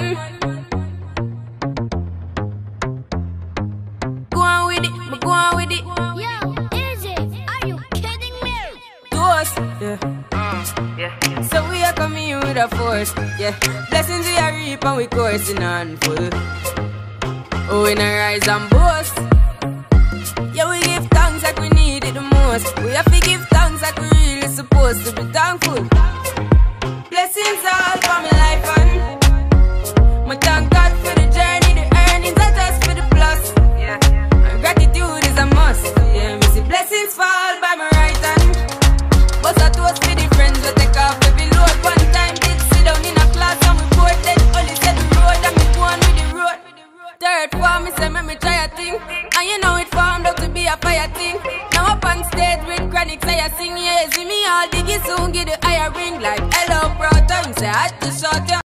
man. Go on with it, me go on with it. Yo, easy. Are you kidding me? Toast, yeah. yeah. So we are coming with a force, yeah. Blessings we are reap and we coursing on full. Oh, we not rise and Third form, me say me, try a thing. And you know it formed out to be a fire thing. Now up on stage with chronic say I sing Yeah, see me all diggy soon, get the higher ring. Like hello, bro, time say I had to short you